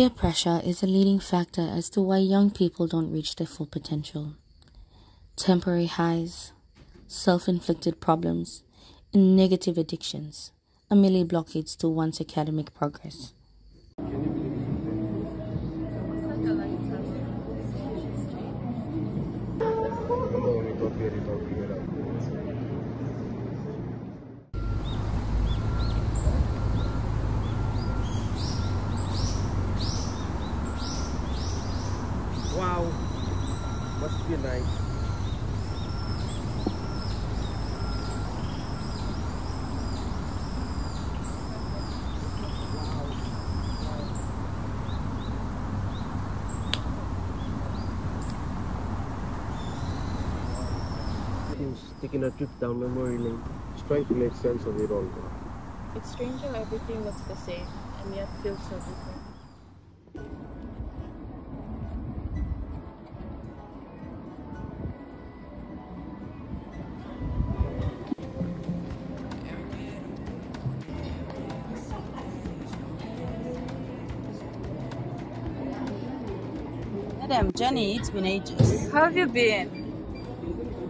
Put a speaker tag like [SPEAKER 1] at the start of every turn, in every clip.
[SPEAKER 1] Peer pressure is a leading factor as to why young people don't reach their full potential. Temporary highs, self inflicted problems, and negative addictions are merely blockades to one's academic progress.
[SPEAKER 2] Must be nice. He's taking a trip down memory lane.
[SPEAKER 3] He's trying to make sense of it all.
[SPEAKER 4] It's strange how everything looks the same and yet feels so different.
[SPEAKER 5] Madam Jenny, it's been ages.
[SPEAKER 4] How have you been?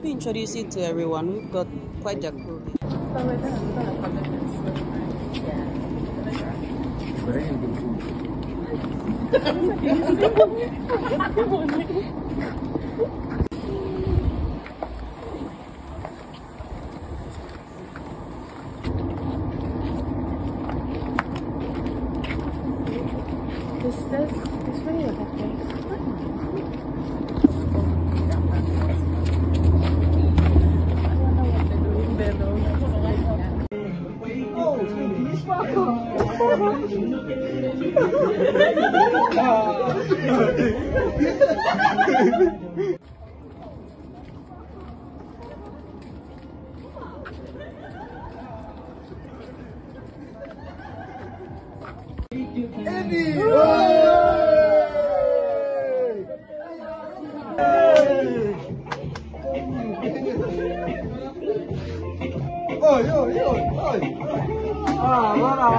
[SPEAKER 5] We introduce you to everyone. We've got quite a crew.
[SPEAKER 4] Is this is really a good place?
[SPEAKER 3] 아.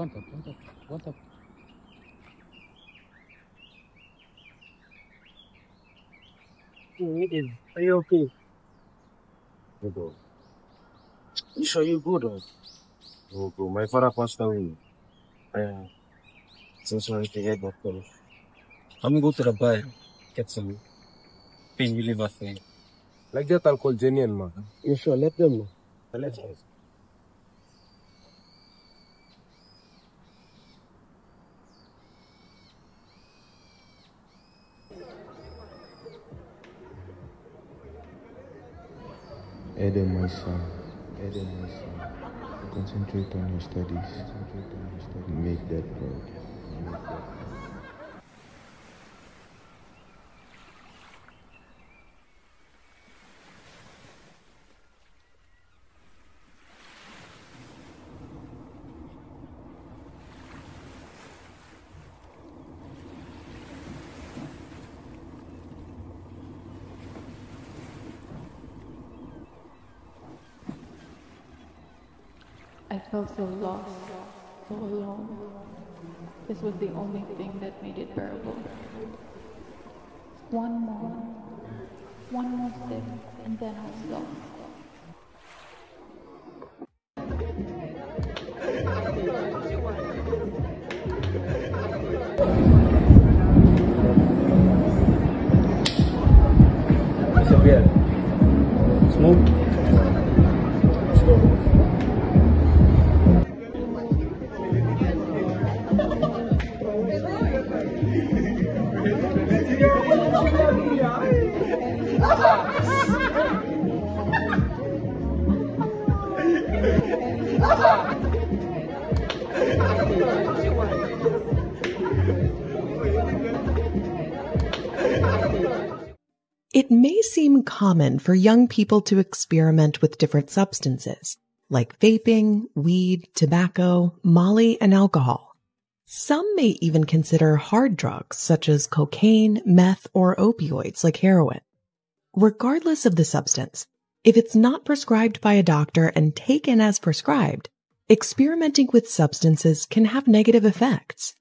[SPEAKER 2] Quanto, quanto, quanto? It is. Are you okay?
[SPEAKER 3] Hey, bro.
[SPEAKER 2] You sure you good? Or?
[SPEAKER 3] Oh, bro, my father passed away.
[SPEAKER 2] Yeah. So sorry to hear that, bro. I'm gonna go to the bar, get some pain reliever thing.
[SPEAKER 3] Like that, I'll call Jenny and Ma.
[SPEAKER 2] You sure? Let them know. Let them.
[SPEAKER 6] Adam, my son, Adam, my son, concentrate on your studies. Concentrate on your studies. Make that proud. Make that
[SPEAKER 7] I felt so lost, so alone. This was the only thing that made it bearable. One more, one more step, and then I was lost.
[SPEAKER 2] Disappear. Smoke.
[SPEAKER 8] It may seem common for young people to experiment with different substances, like vaping, weed, tobacco, molly, and alcohol. Some may even consider hard drugs such as cocaine, meth, or opioids like heroin. Regardless of the substance, if it's not prescribed by a doctor and taken as prescribed, experimenting with substances can have negative effects.